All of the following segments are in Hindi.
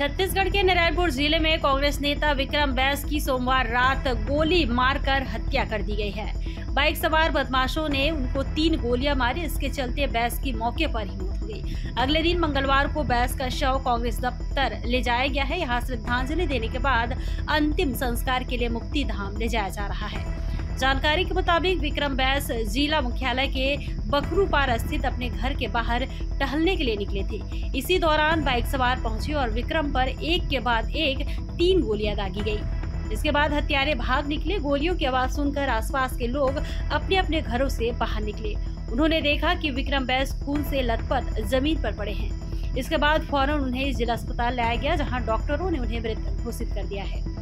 छत्तीसगढ़ के नारायणपुर ज़िले में कांग्रेस नेता विक्रम बैस की सोमवार रात गोली मारकर हत्या कर दी गई है। बाइक सवार बदमाशों ने उनको तीन गोलियाँ मारी, इसके चलते बैस की मौके पर ही मौत हो गई। अगले दिन मंगलवार को बैस का शव कांग्रेस दफ्तर ले जाया गया है। यहाँ श्रद्धांजलि देने के बाद अंतिम संस्कार के लिए मुक्ति धाम ले जाया जा रहा है। जानकारी के मुताबिक विक्रम बैस जिला मुख्यालय के बकरूपार स्थित अपने घर के बाहर टहलने के लिए निकले थे। इसी दौरान बाइक सवार पहुँचे और विक्रम पर एक के बाद एक तीन गोलियाँ दागी गई। इसके बाद हत्यारे भाग निकले। गोलियों की आवाज़ सुनकर आसपास के लोग अपने अपने घरों से बाहर निकले। उन्होंने देखा कि विक्रम बैस खून से लथपथ ज़मीन पर पड़े हैं। इसके बाद फ़ौरन उन्हें जिला अस्पताल लाया गया, जहाँ डॉक्टरों ने उन्हें मृत घोषित कर दिया है।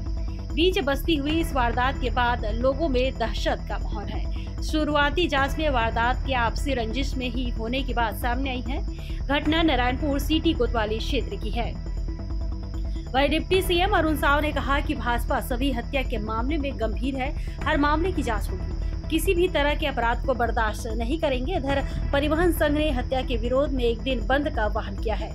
बीच बस्ती हुई इस वारदात के बाद लोगों में दहशत का माहौल है। शुरुआती जाँच में वारदात के आपसी रंजिश में ही होने की बात सामने आई है। घटना नारायणपुर सिटी कोतवाली क्षेत्र की है। वही डिप्टी सीएम अरुण साव ने कहा कि भाजपा सभी हत्या के मामले में गंभीर है। हर मामले की जाँच होगी। किसी भी तरह के अपराध को बर्दाश्त नहीं करेंगे। इधर परिवहन संघ ने हत्या के विरोध में एक दिन बंद का वाहन किया है।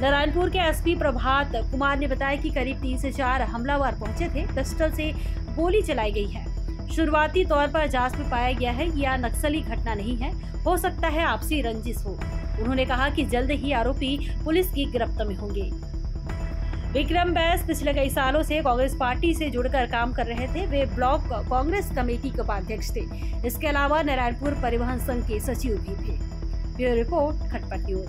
नारायणपुर के एसपी प्रभात कुमार ने बताया कि करीब तीन से चार हमलावर पहुँचे थे। पिस्टल से गोली चलाई गई है। शुरुआती तौर पर जाँच में पाया गया है कि यह नक्सली घटना नहीं है। हो सकता है आपसी रंजिश हो। उन्होंने कहा कि जल्द ही आरोपी पुलिस की गिरफ्त में होंगे। विक्रम बैस पिछले कई सालों से कांग्रेस पार्टी से जुड़कर काम कर रहे थे। वे ब्लॉक कांग्रेस कमेटी के उपाध्यक्ष थे। इसके अलावा नारायणपुर परिवहन संघ के सचिव भी थे। Bureau report, Khatpat news.